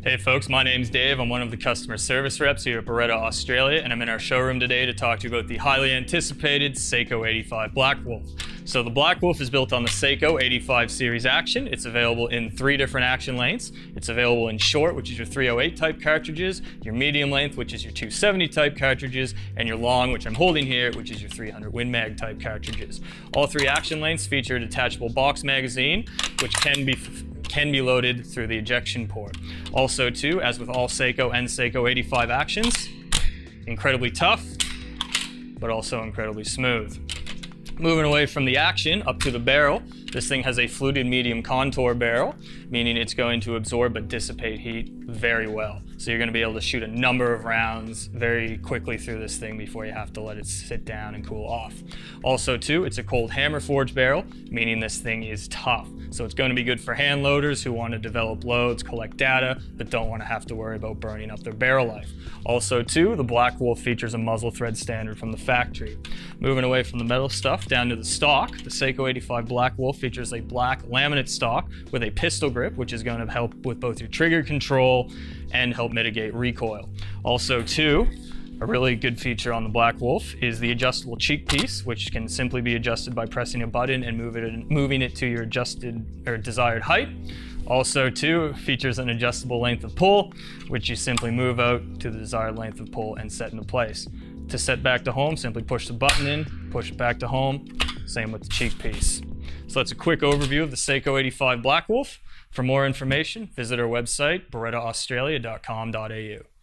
Hey folks, my name's Dave. I'm one of the customer service reps here at Beretta Australia, and I'm in our showroom today to talk to you about the highly anticipated Sako 85 Black Wolf. So the Black Wolf is built on the Sako 85 series action. It's available in three different action lengths. It's available in short, which is your 308 type cartridges, your medium length, which is your 270 type cartridges, and your long, which I'm holding here, which is your 300 Win Mag type cartridges. All three action lengths feature a detachable box magazine, which can be can be loaded through the ejection port. Also too, as with all Sako and Sako 85 actions, incredibly tough, but also incredibly smooth. Moving away from the action up to the barrel, this thing has a fluted medium contour barrel, meaning it's going to absorb but dissipate heat very well. So you're going to be able to shoot a number of rounds very quickly through this thing before you have to let it sit down and cool off. Also too, it's a cold hammer forged barrel, meaning this thing is tough. So it's going to be good for hand loaders who want to develop loads, collect data, but don't want to have to worry about burning up their barrel life. Also too, the Black Wolf features a muzzle thread standard from the factory. Moving away from the metal stuff down to the stock, the Sako 85 Black Wolf features a black laminate stock with a pistol grip, which is going to help with both your trigger control and help mitigate recoil. Also too, a really good feature on the Black Wolf is the adjustable cheek piece, which can simply be adjusted by pressing a button and move it, moving it to your adjusted or desired height. Also too, features an adjustable length of pull, which you simply move out to the desired length of pull and set into place. To set back to home, simply push the button in, push it back to home, same with the cheek piece. So that's a quick overview of the Sako 85 Black Wolf. For more information, visit our website, berettaaustralia.com.au.